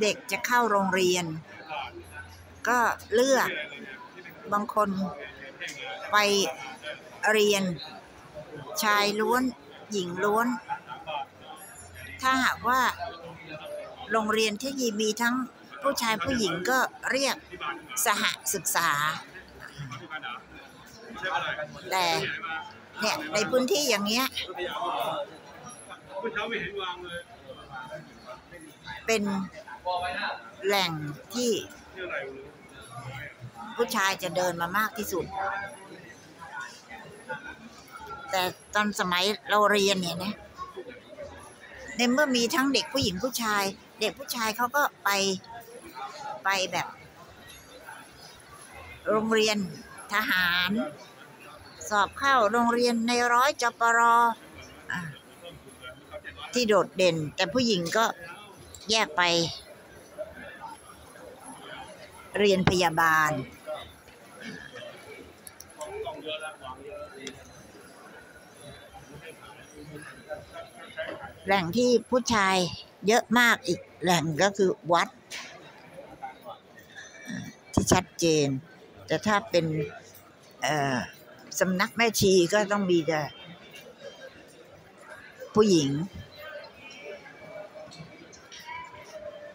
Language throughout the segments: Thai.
เด็กจะเข้าโรงเรียน ก็เลือกบางคนไปเรียน ชายล้วนหญิงล้วน ถ้าหากว่าโรงเรียนที่มีทั้งผู้ชายผู้หญิงก็เรียกสหศึกษา แต่เนี่ยในพื้นที่อย่างเงี้ย เป็นแหล่งที่ผู้ชายจะเดินมามากที่สุด แต่ตอนสมัยเราเรียนเนี่ยนะในเมื่อมีทั้งเด็กผู้หญิงผู้ชาย เด็กผู้ชายเขาก็ไปไปแบบ โรงเรียนทหาร สอบเข้าโรงเรียนในร้อยจปรอ ที่โดดเด่น แต่ผู้หญิงก็แยกไป เรียนพยาบาล แหล่งที่ผู้ชายเยอะมากอีกแหล่งก็คือวัด ที่ชัดเจน แต่ถ้าเป็นสำนักแม่ชีก็ต้องมีแต่ผู้หญิง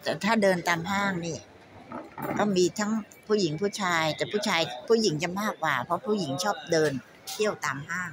แต่ถ้าเดินตามห้างนี่ ก็มีทั้งผู้หญิงผู้ชาย แต่ผู้ชายผู้หญิงจะมากกว่า เพราะผู้หญิงชอบเดินเที่ยวตามห้าง